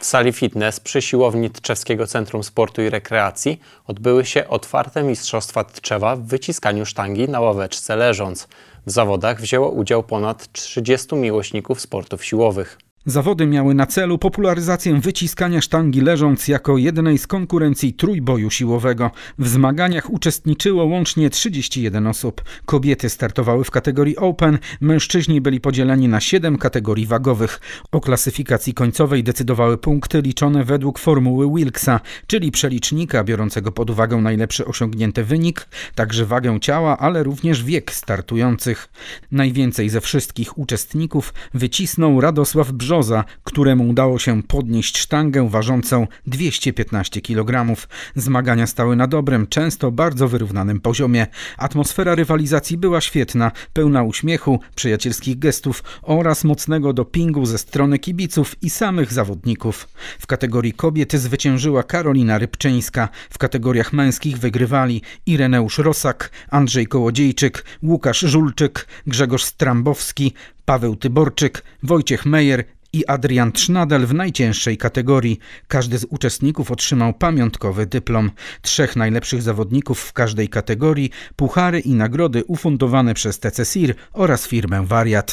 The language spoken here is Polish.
W sali fitness przy siłowni Tczewskiego Centrum Sportu i Rekreacji odbyły się otwarte Mistrzostwa Tczewa w wyciskaniu sztangi na ławeczce leżąc. W zawodach wzięło udział ponad 30 miłośników sportów siłowych. Zawody miały na celu popularyzację wyciskania sztangi leżąc jako jednej z konkurencji trójboju siłowego. W zmaganiach uczestniczyło łącznie 31 osób. Kobiety startowały w kategorii Open, mężczyźni byli podzieleni na 7 kategorii wagowych. O klasyfikacji końcowej decydowały punkty liczone według formuły Wilksa, czyli przelicznika biorącego pod uwagę najlepszy osiągnięty wynik, także wagę ciała, ale również wiek startujących. Najwięcej ze wszystkich uczestników wycisnął Radosław Brzoza, Brzoza, któremu udało się podnieść sztangę ważącą 215 kg. Zmagania stały na dobrym, często bardzo wyrównanym poziomie. Atmosfera rywalizacji była świetna, pełna uśmiechu, przyjacielskich gestów oraz mocnego dopingu ze strony kibiców i samych zawodników. W kategorii kobiety zwyciężyła Karolina Rybczyńska. W kategoriach męskich wygrywali Ireneusz Rosak, Andrzej Kołodziejczyk, Łukasz Żulczyk, Grzegorz Strambowski, Paweł Tyborczyk, Wojciech Mejer i Adrian Trznadel w najcięższej kategorii. Każdy z uczestników otrzymał pamiątkowy dyplom. Trzech najlepszych zawodników w każdej kategorii, puchary i nagrody ufundowane przez TCSIR oraz firmę Wariat.